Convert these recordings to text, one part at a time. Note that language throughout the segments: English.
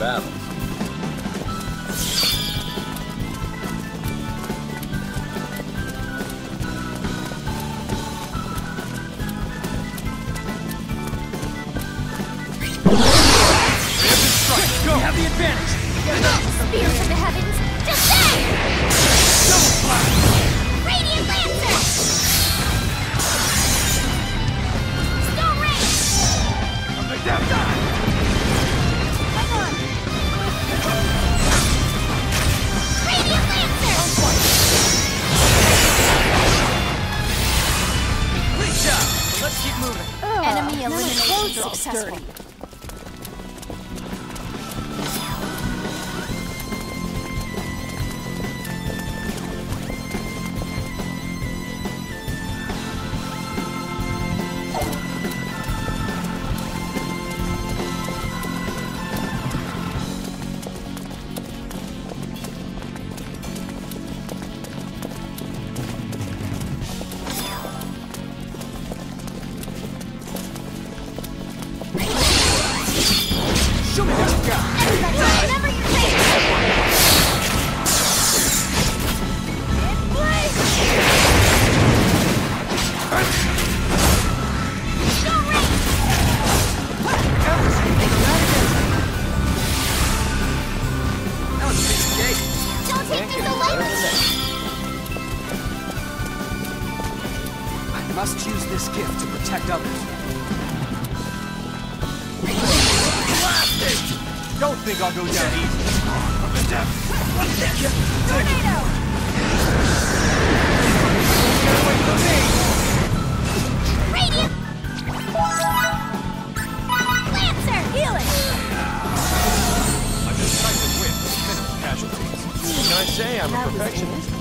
battle. Say I'm a perfectionist?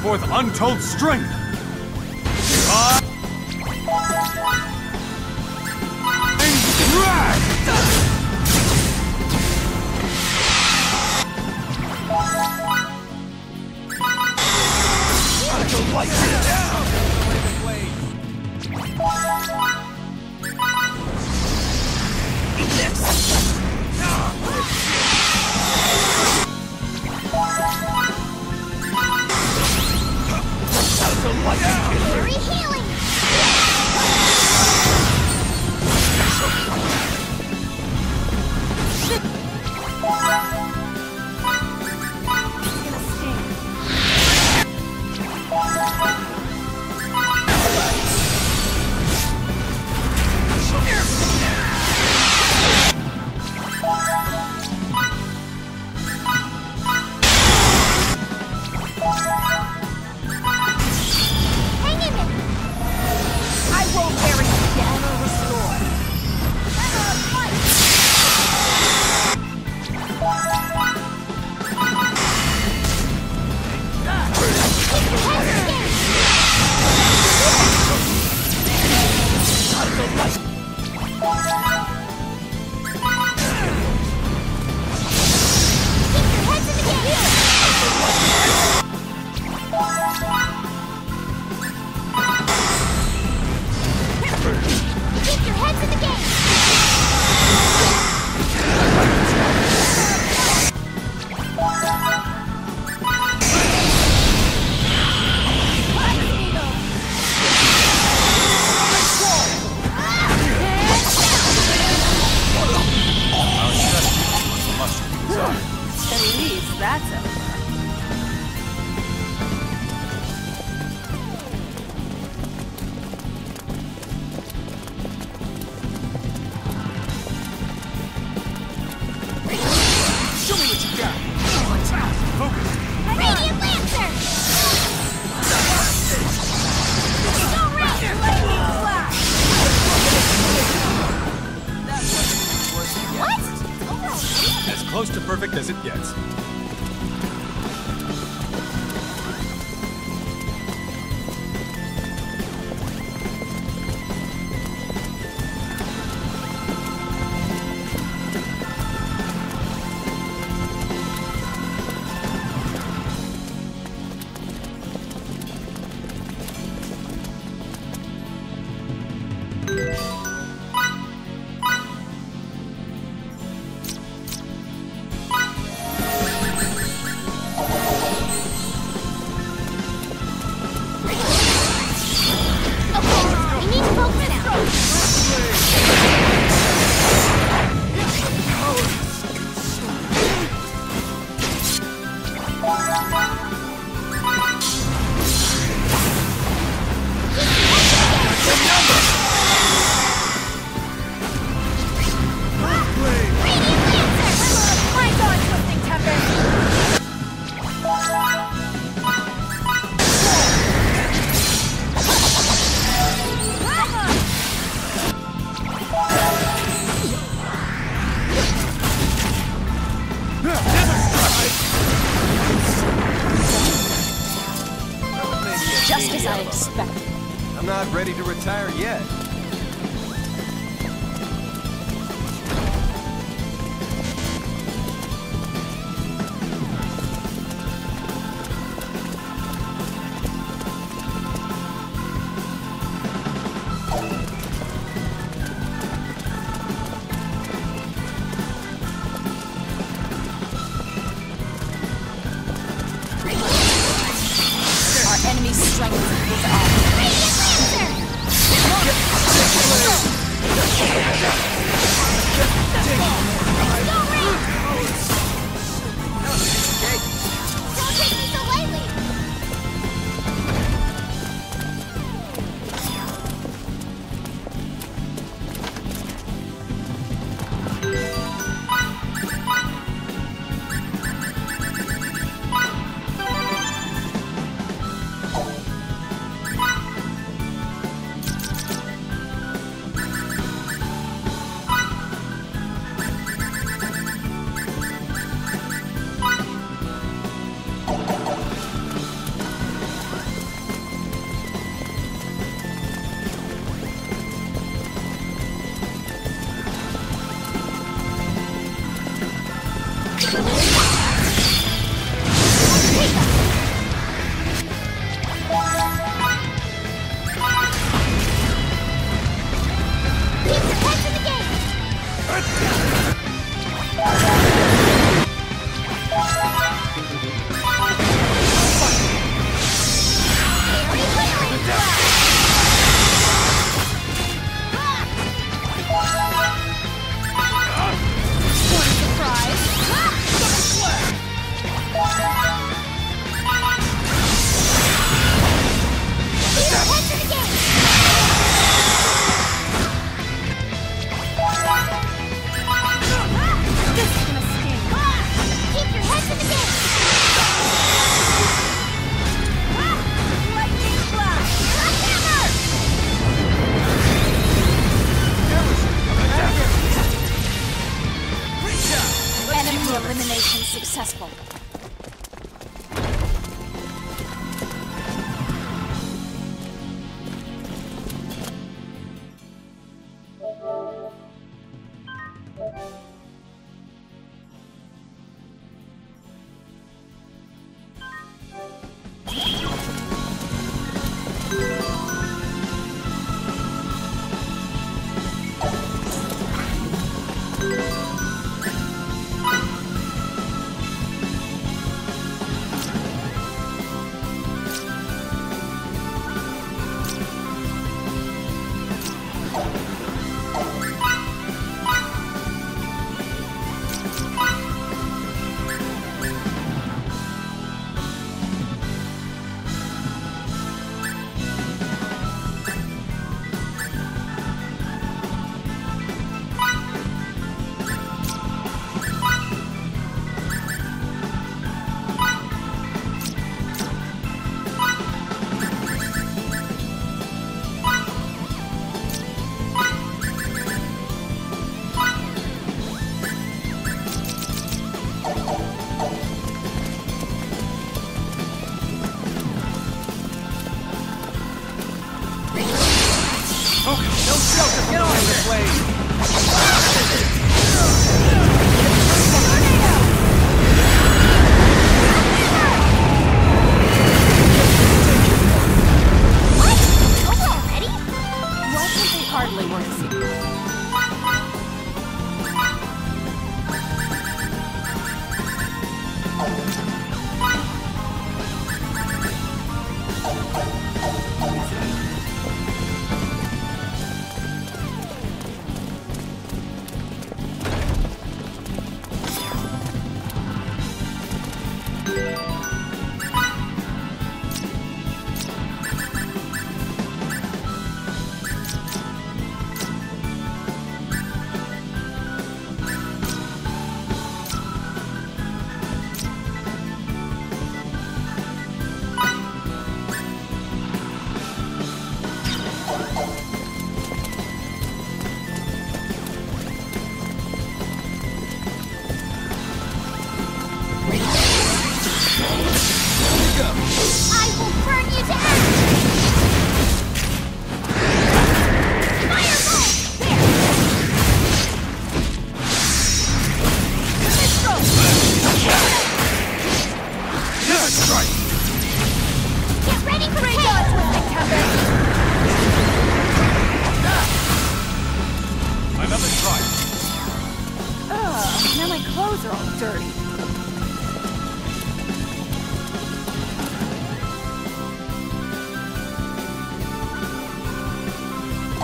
Forth untold strength.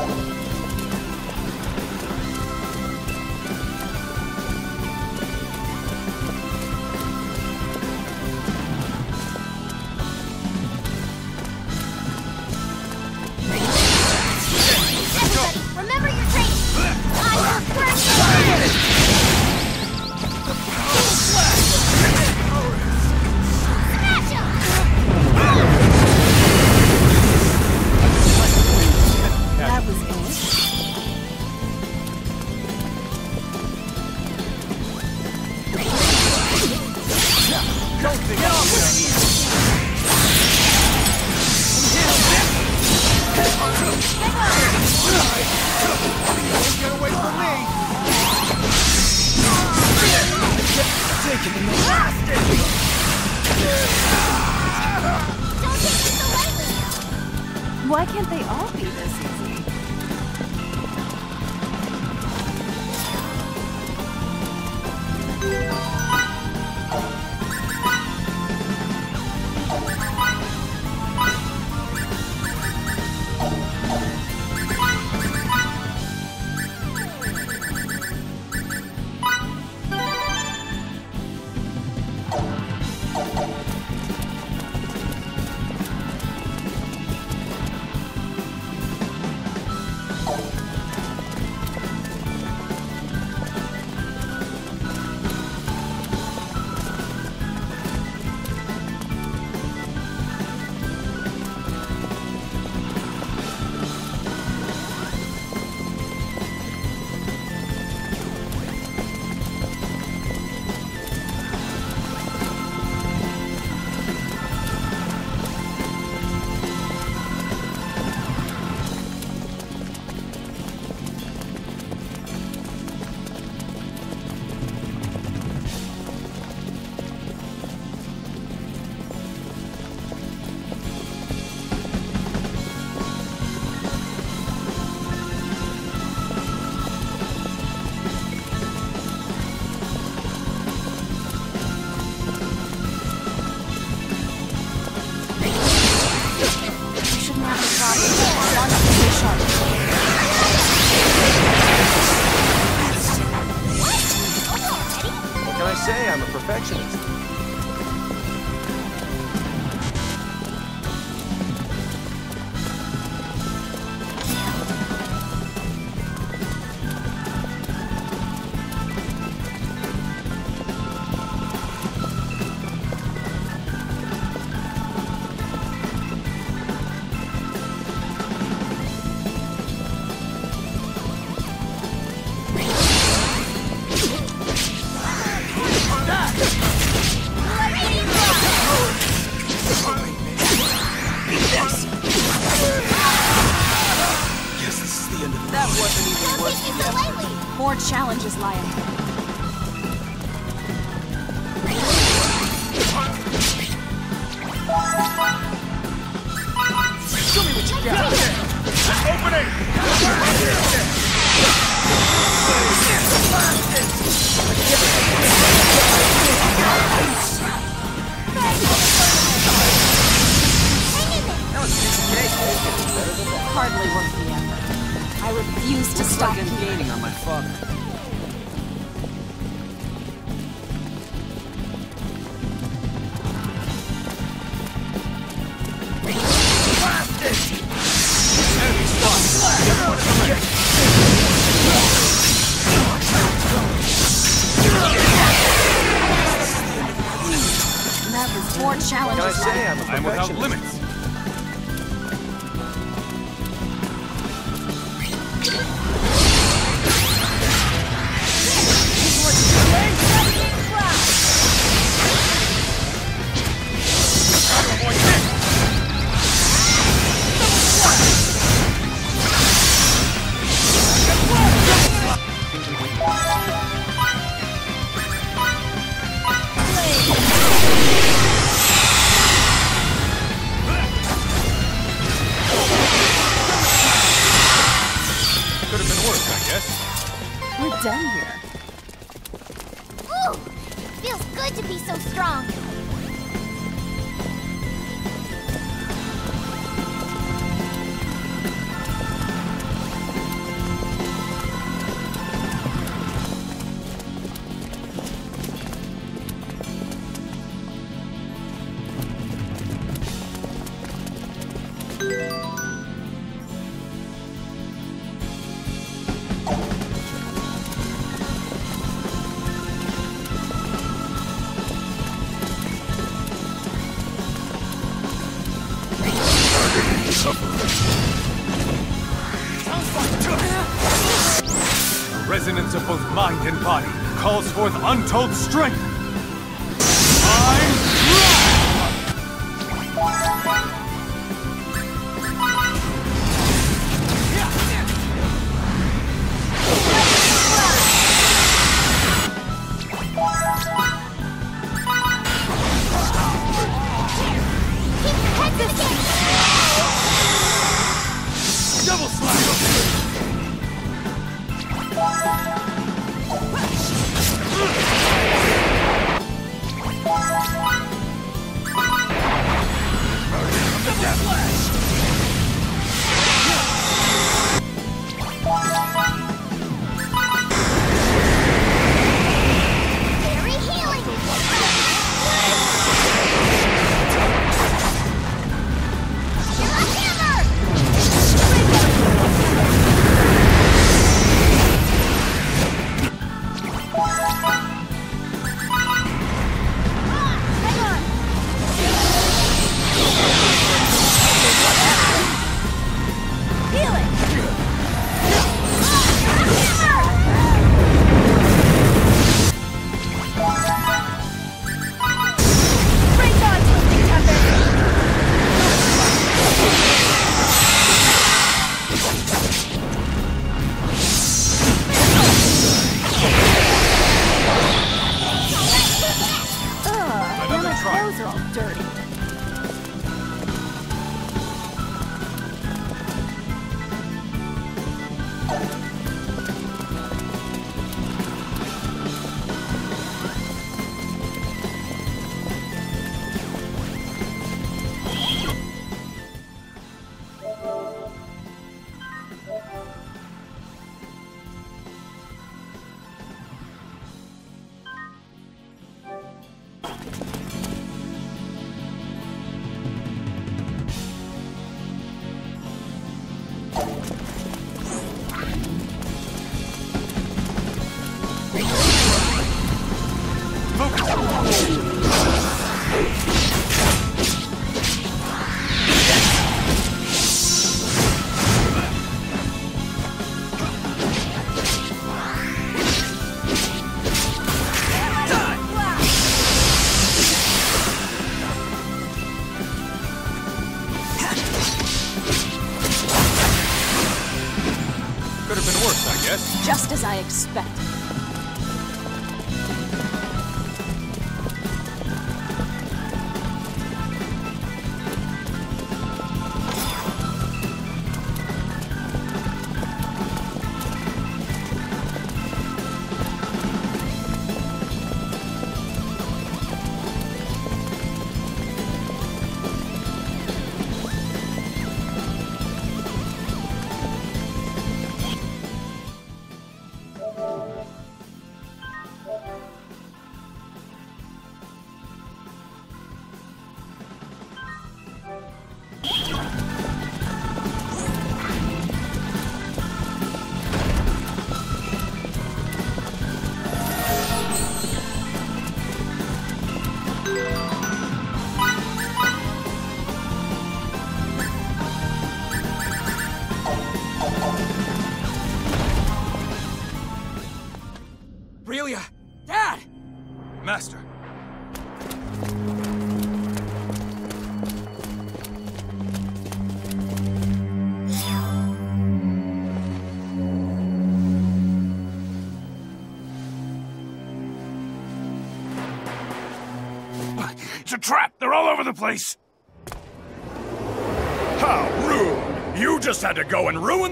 Everybody,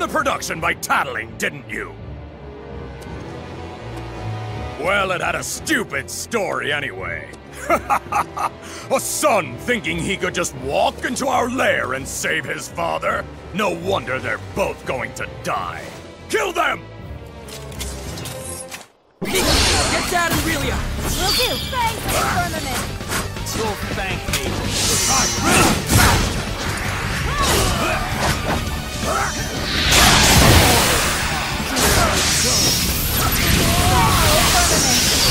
the production by tattling, didn't you? Well, it had a stupid story anyway. a son thinking he could just walk into our lair and save his father? No wonder they're both going to die. Kill them! Get Dad and Relia! Will do. Thanks, Firmament. Ah. You'll thank me. Ah, ah. Oh, permanent.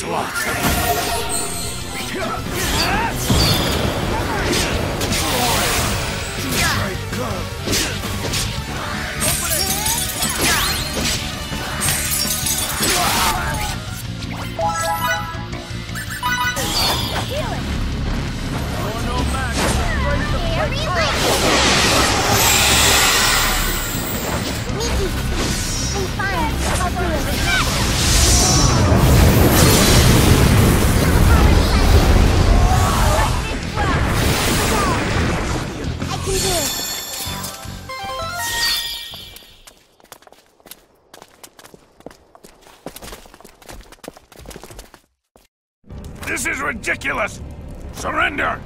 Thanks a lot. Very light. Mickey, ridiculous! Surrender!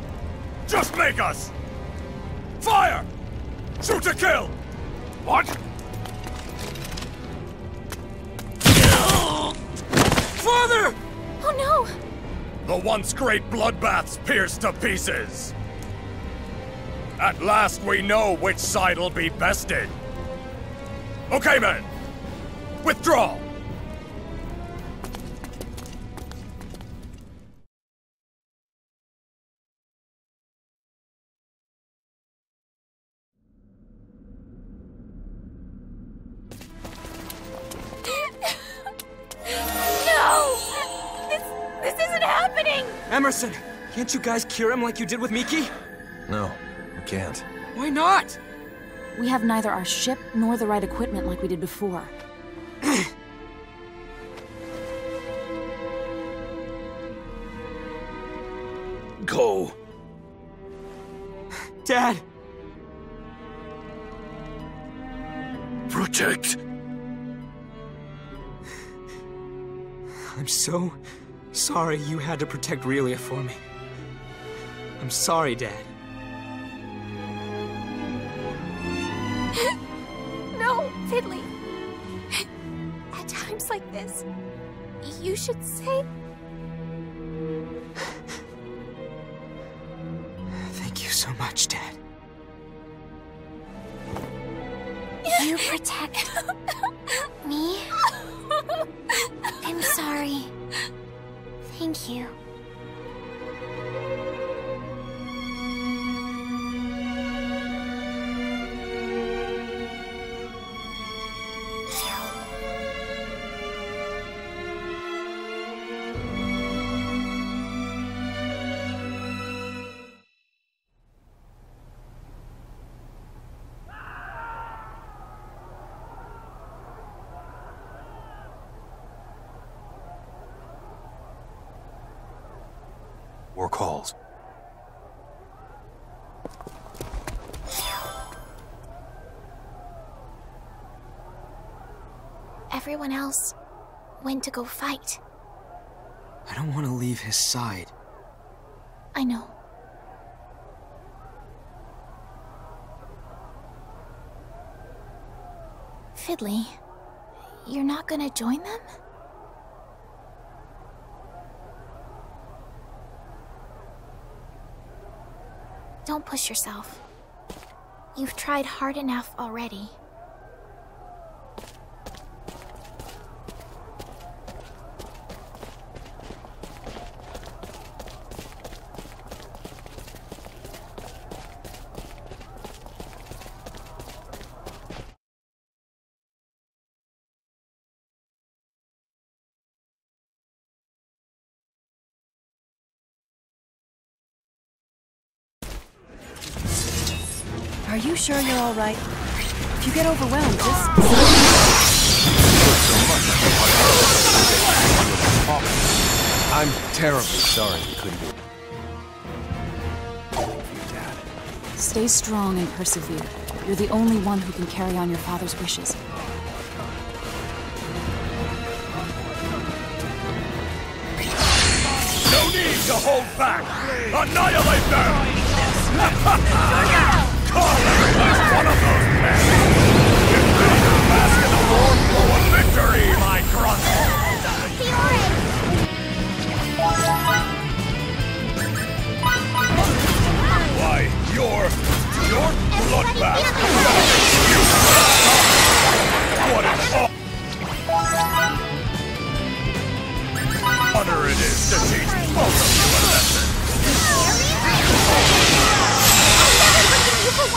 Just make us! Fire! Shoot to kill! What? Father! Oh no! The once great bloodbaths pierced to pieces! At last we know which side'll be bested! Okay, men! Withdraw! You guys cure him like you did with Miki? No, we can't. Why not? We have neither our ship nor the right equipment like we did before. Go. Dad! Protect. I'm so sorry you had to protect Relia for me. I'm sorry, Dad. No, Fidel. At times like this, you should say Everyone else went to go fight. I don't want to leave his side. I know. Fidel, you're not gonna join them? Don't push yourself. You've tried hard enough already. Are you sure you're all right? If you get overwhelmed, just... I'm terribly sorry you couldn't do it. Stay strong and persevere. You're the only one who can carry on your father's wishes. No need to hold back! Annihilate them! Honor it is to teach both of you a lesson!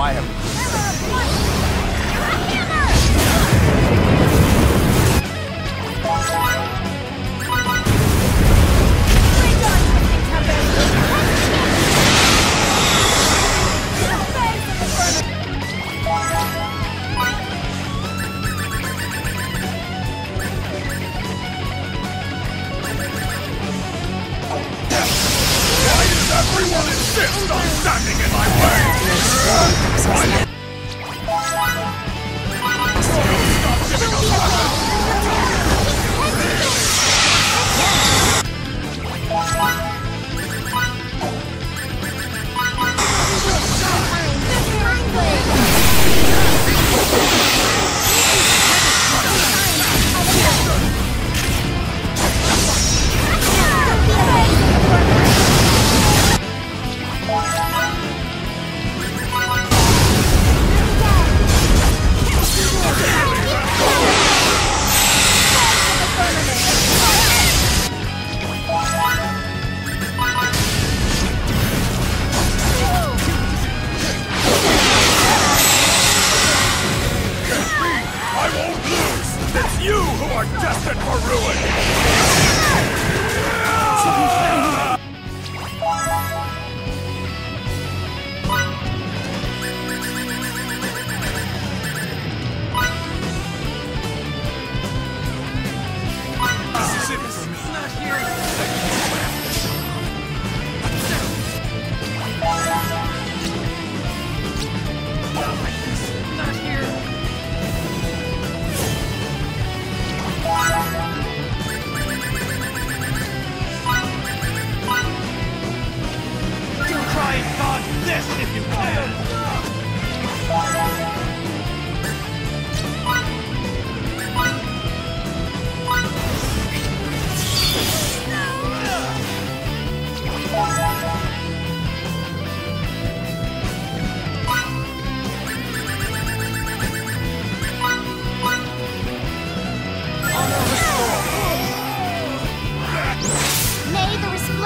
I have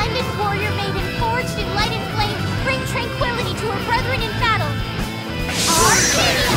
resplendent warrior maiden forged in light and flame bring tranquility to her brethren in battle. Arcadia!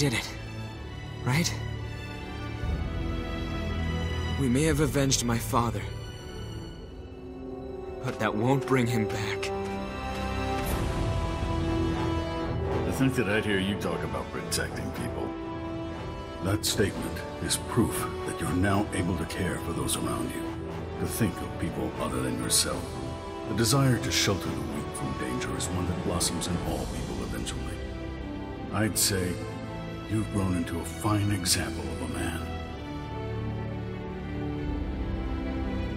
Did it. Right? We may have avenged my father. But that won't bring him back. To think that I'd hear you talk about protecting people. That statement is proof that you're now able to care for those around you, to think of people other than yourself. The desire to shelter the weak from danger is one that blossoms in all people eventually. I'd say you've grown into a fine example of a man.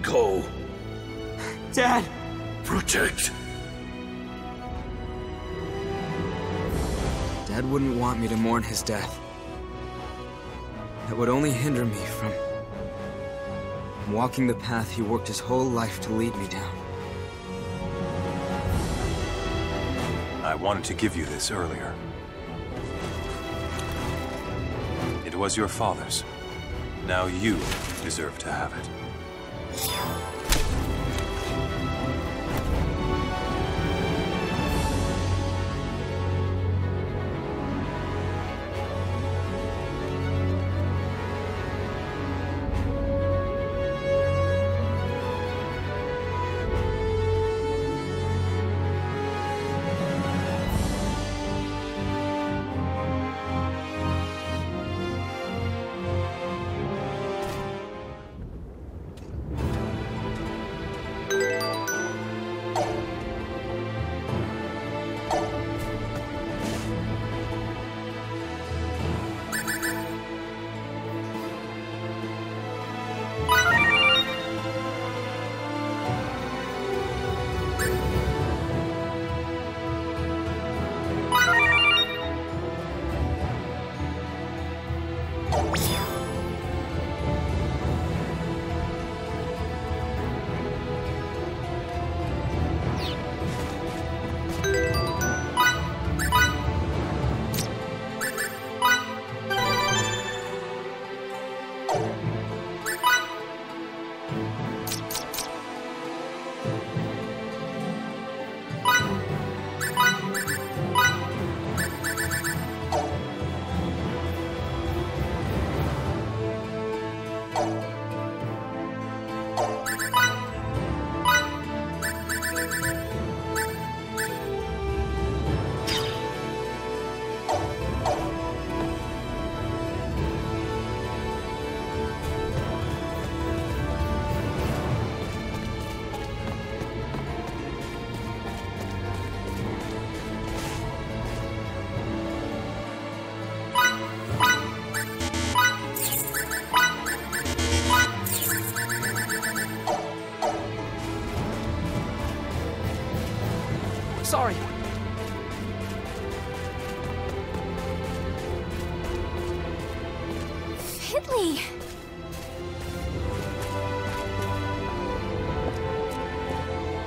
Go, Dad! protect. Dad wouldn't want me to mourn his death. That would only hinder me from walking the path he worked his whole life to lead me down. I wanted to give you this earlier. Was your father's. Now you deserve to have it.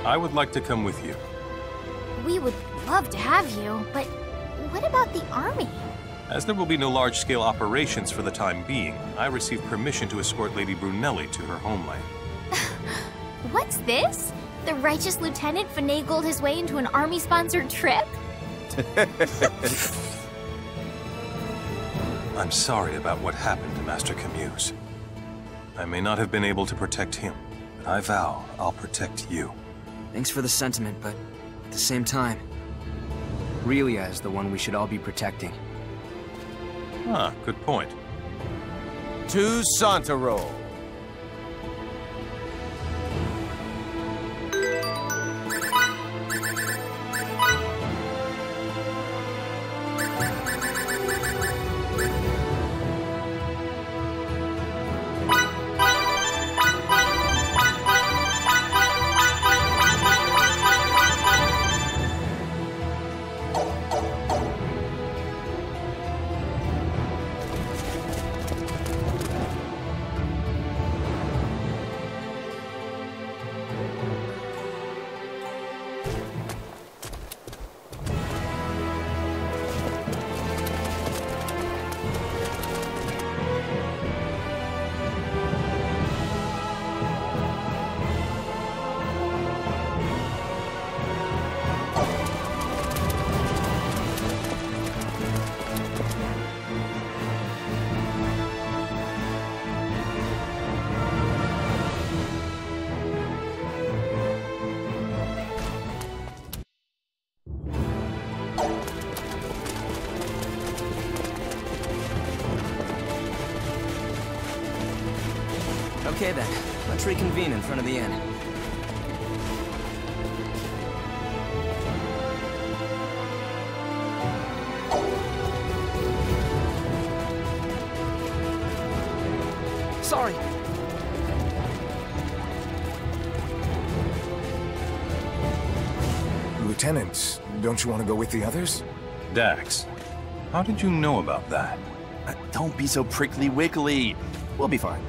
I would like to come with you. We would love to have you, but what about the army? As there will be no large-scale operations for the time being, I received permission to escort Lady Brunelli to her homeland. What's this? The righteous lieutenant finagled his way into an army-sponsored trip? I'm sorry about what happened to Master Camuse. I may not have been able to protect him, but I vow I'll protect you. Thanks for the sentiment, but at the same time, Relia is the one we should all be protecting. Ah, good point. To Santaroche. Okay then, let's reconvene in front of the inn. Sorry. Lieutenant, don't you want to go with the others? Dax, how did you know about that? Uh, Don't be so prickly wiggly. We'll be fine.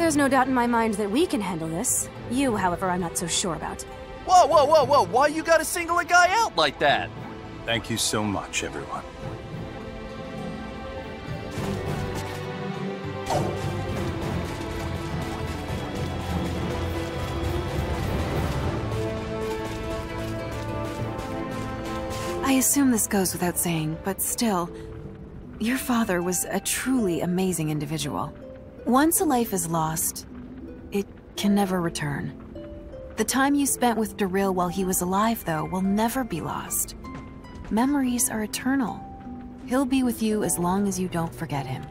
There's no doubt in my mind that we can handle this. You, however, I'm not so sure about. Whoa, whoa, whoa, whoa! Why you gotta single a guy out like that? Thank you so much, everyone. I assume this goes without saying, but still, your father was a truly amazing individual. Once a life is lost, it can never return. The time you spent with Daril while he was alive, though, will never be lost. Memories are eternal. He'll be with you as long as you don't forget him.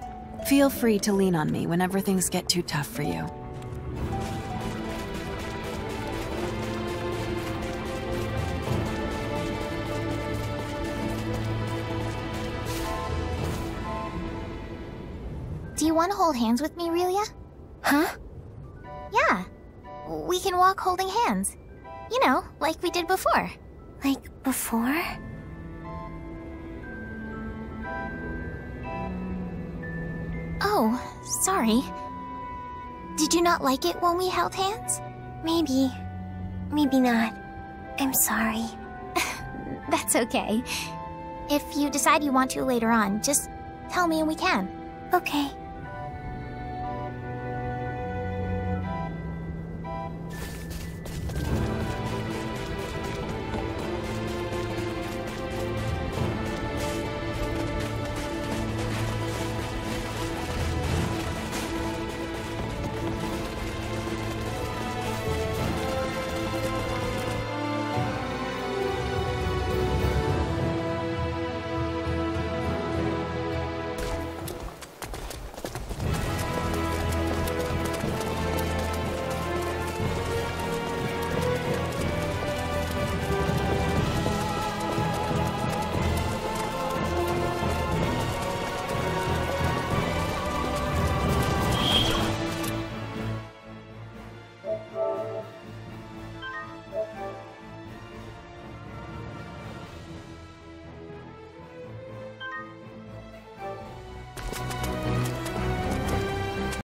Feel free to lean on me whenever things get too tough for you. You want to hold hands with me, Relia? Huh? Yeah. We can walk holding hands. You know, like we did before. Like before? Oh, sorry. Did you not like it when we held hands? Maybe. Maybe not. I'm sorry. That's okay. If you decide you want to later on, just tell me and we can. Okay.